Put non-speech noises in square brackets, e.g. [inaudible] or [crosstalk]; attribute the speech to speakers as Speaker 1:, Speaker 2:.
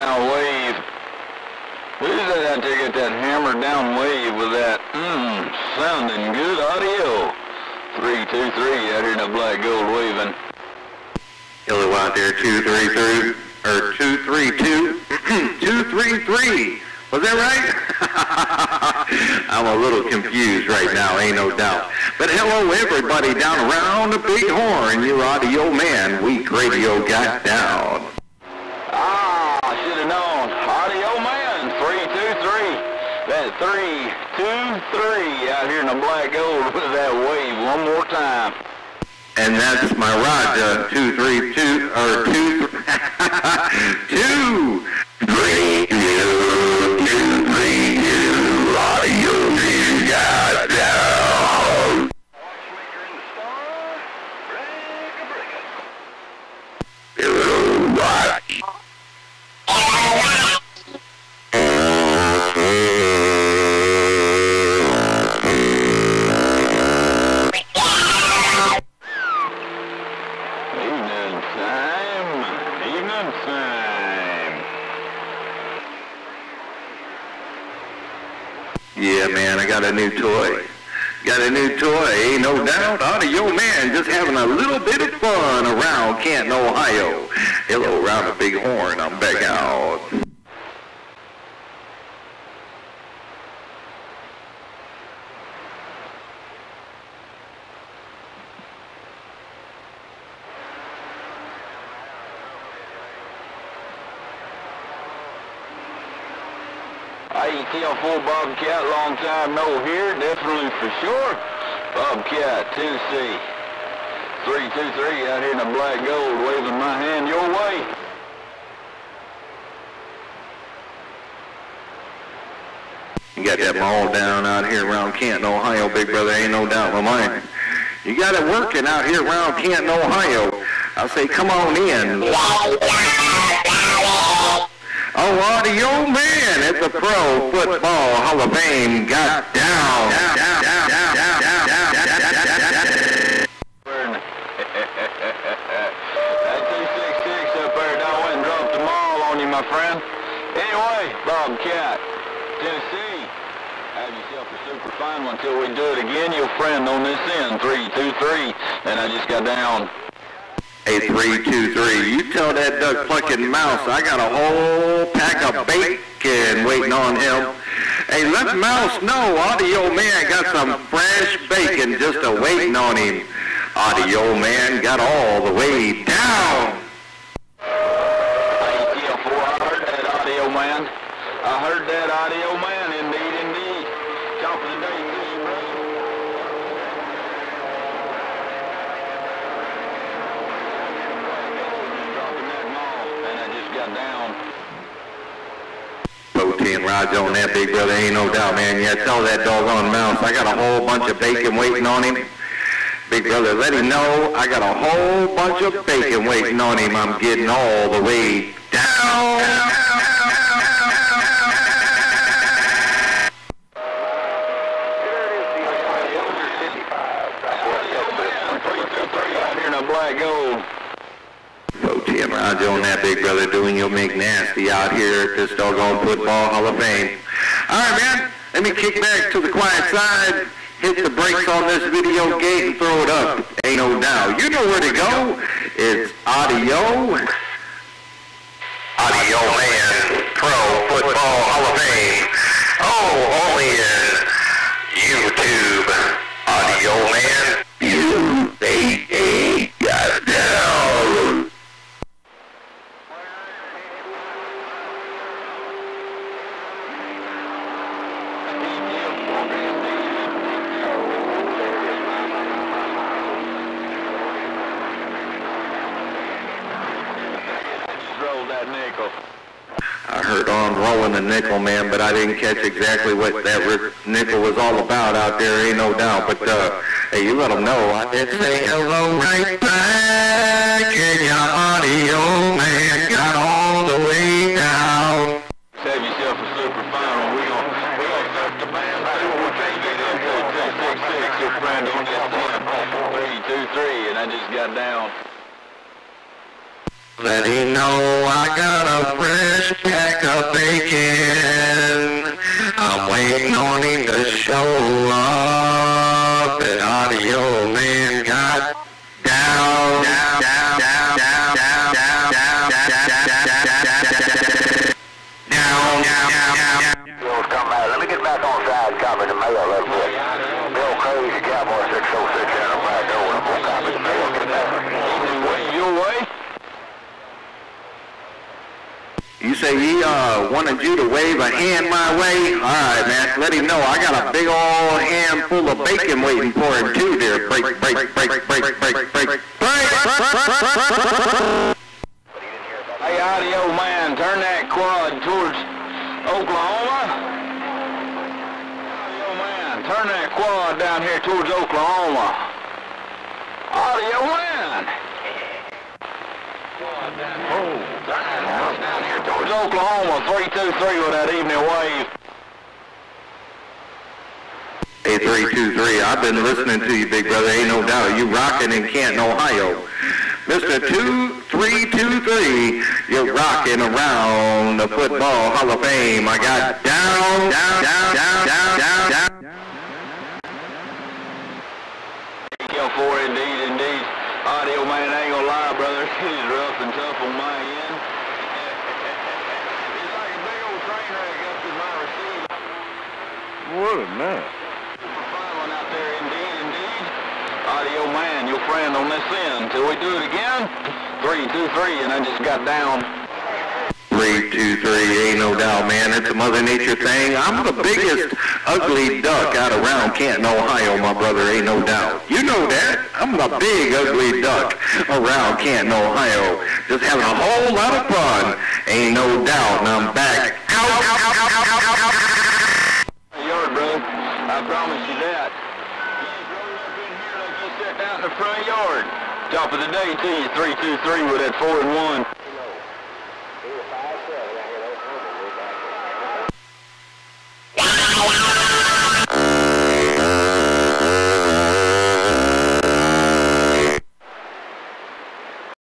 Speaker 1: Now wave. Who's that out there got that hammer down wave with that mmm sounding good audio? Three two three out here in the black gold waving.
Speaker 2: Hello out there, two three three or two three two. [clears throat] Was that right? [laughs] I'm a little confused right now, ain't no doubt. But hello everybody down around the big horn, your audio man, Weak Radio got down.
Speaker 1: Ah, I should have known. Audio man, three two three. That three two three out here in the black gold with that wave one more time.
Speaker 2: And that's my Raja, two three two or two [laughs] Yeah, man, I got a new toy. Got a new toy, ain't no doubt. Audio man just having a little bit of fun around Canton, Ohio. Hello, around the big horn. I'm back out.
Speaker 1: IETL4 Bobcat, long time no here, definitely for sure. Bobcat, Tennessee. 323 out here in the black gold, waving my hand your way.
Speaker 2: You got that mall down out here around Canton, Ohio, big brother. Ain't no doubt in my mind. You got it working out here around Canton, Ohio. I say, come on in. Oh, audio man at the Pro Football Hall of Fame got down. down, down, down, down, down, down, down, down, down, down, down.
Speaker 1: that 266 up there, don't went and dropped them all on you, my friend. Anyway, Bobcat, Tennessee. Have yourself a super fine one till we do it again. Your friend on this end, 323. And I just got down.
Speaker 2: Two, three. You tell that duck plucking mouse I got a whole pack of bacon waiting on him. Hey, let Mouse know Audio Man got some fresh bacon just a waiting on him. Audio Man got all the way down.
Speaker 1: IETL4, I heard that audio man. I heard that audio man, indeed. Top of the day, Fish Road. Dropping that mall, and Just down.
Speaker 2: Protein on that big brother, ain't no doubt, man. Yeah, tell that dog doggone mouse I got a whole bunch of bacon waiting on him. Big brother, let him know I got a whole bunch of bacon waiting on him. I'm getting all the way down.
Speaker 1: Here in a black gold.
Speaker 2: Protein rods on that big brother doing your McNasty out here at this doggone football Hall of Fame. All right, man. Let me kick back to the quiet side, hit the brakes on this video gate, and throw it up. Ain't no doubt. You know where to go. It's audio. Audio Man Pro Football Hall of Fame. Oh, only
Speaker 1: That nickel.
Speaker 2: I heard on rolling the nickel, man, but I didn't catch exactly what that nickel was all about out there. Ain't no doubt. But uh, hey, you let them know. I did say hello right back, and your audio man got all the way down.
Speaker 1: Save yourself a super one. We gon' we gonna the band see we can get into. Two six six, your friend on this one. Three two three, and I just got down.
Speaker 2: Let him know I got a fresh pack of bacon. I'm waiting on him to show up. And audio man got down, down, down, down, down, down, down, down, down, down, down, down, down.
Speaker 3: Bill's come out. Let me get back on side copy the mail real quick. Bill Crazy Cowboy 606 out of back door. I'm gonna copy the mail. Get back.
Speaker 1: Your way?
Speaker 2: You say he uh, wanted you to wave a hand my way? All right, man. Let him know I got a big old handful of bacon waiting for him too. There, break, break, break, break, break, break, break. break.
Speaker 1: Hey, audio man, turn that quad towards Oklahoma. Audio man, turn that quad down here towards Oklahoma. Audio man. Oh, down here towards Oklahoma, 323 with that evening wave.
Speaker 2: Two three. I've been listening to you, big brother. Ain't no doubt. You rocking in Canton, Ohio. Two three. You're rocking around the football Hall of Fame. I got down, down, down, down, down, down.
Speaker 1: Kill four, indeed, indeed. Audio man, I ain't gonna lie, brother. He's rough and tough on my end. He's like a big old train wreck up to my receiver.
Speaker 4: What a mess.
Speaker 1: Super fine one out there, indeed, indeed. Audio man, your friend on this end. Till we do it again. Three, two, three, and I just got down.
Speaker 2: Three, two, three, ain't no doubt, man. It's a Mother Nature thing. I'm the biggest ugly duck out around Canton, Ohio, my brother, ain't no doubt. You know that. I'm the big ugly duck around Canton, Ohio. Just having a whole lot of fun, ain't no doubt. And I'm back. Ow, ow, ow, ow, ow, ow, ow, ow.
Speaker 1: Yard, brother. I promise you that. You ain't rolled up in here like you sat down in the front yard. Top of the day to you, three, two, three with that four and one.